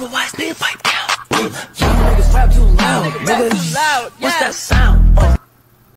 Otherwise, nigga, pipe down. Young niggas rap too loud. Nigga, too loud, what's that sound? Uh,